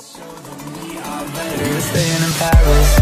We staying in Paris.